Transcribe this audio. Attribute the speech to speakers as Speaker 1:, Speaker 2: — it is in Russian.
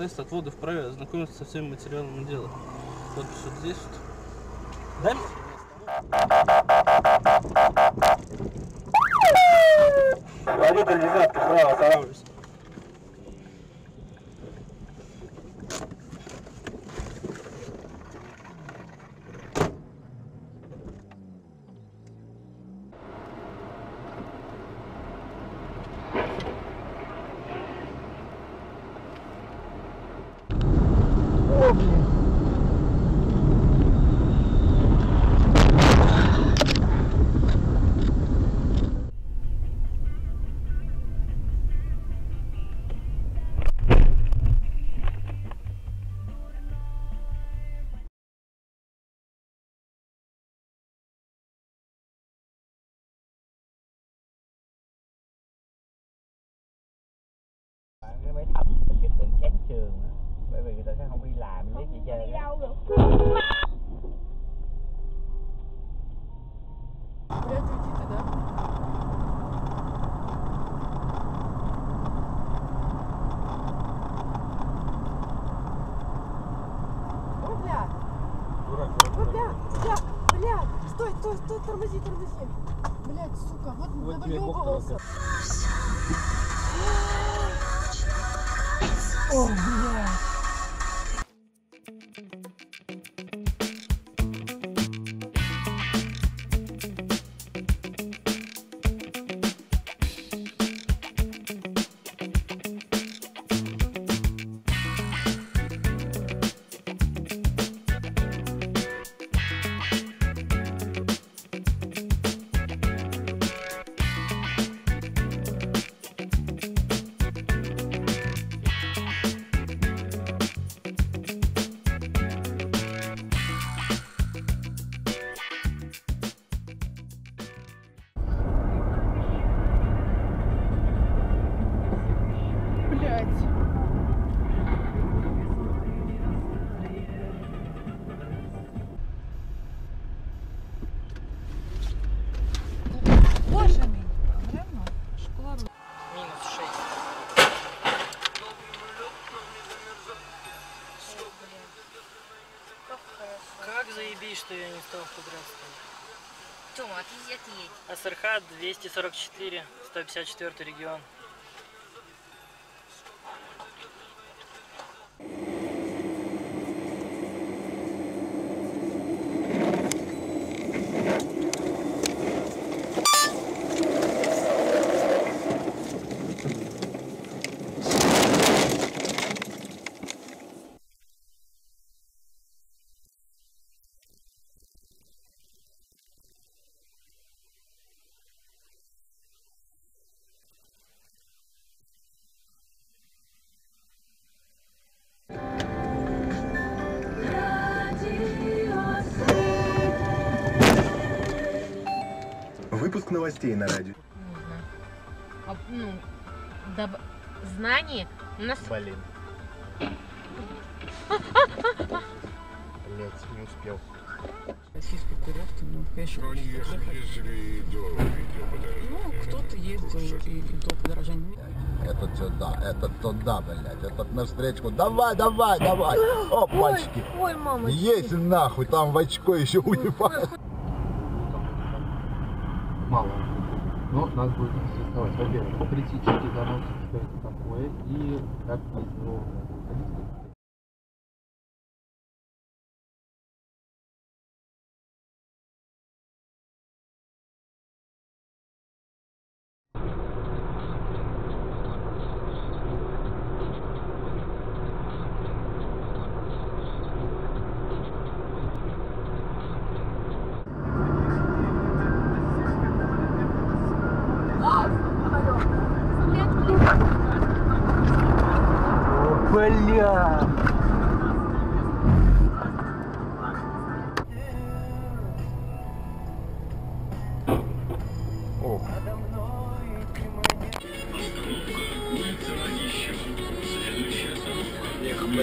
Speaker 1: тест отвода вправе ознакомиться со всеми материалами дела. Подпись вот здесь вот. Дай мне. Водитель десятки, справа, останавливайся.
Speaker 2: nó mới thấm được cái sự chán trường á. bởi vì người ta sẽ không đi làm biết gì chơi
Speaker 3: đi
Speaker 2: á.
Speaker 3: đâu được
Speaker 4: Блядь, уйди ты, да? О, бля! О, бля! Бля! Бля! Стой, стой, стой, тормози, тормози! Блядь, сука, вот,
Speaker 1: Вот тебе
Speaker 5: Oh, yeah.
Speaker 3: Тёма, отъедь, отъедь.
Speaker 5: СРХ 244, 154 регион.
Speaker 6: Выпуск новостей на радио.
Speaker 3: Нужно. А, ну, доб- знание у нас
Speaker 2: Блин. Блять, не успел.
Speaker 4: Российской Кудрявки, ну, конечно, Ну, кто-то ездил и, до подорожания.
Speaker 7: Этот сюда, этот туда, блядь, этот на встречку. Давай, давай, давай. Опачки.
Speaker 3: Ой, мама.
Speaker 7: Есть нахуй, там в очко еще уебать.
Speaker 8: Мало. Но нас будет интересовать, во-первых, критический занос, что это такое, и как из него выходить.
Speaker 2: Бля! О. Эх, бля.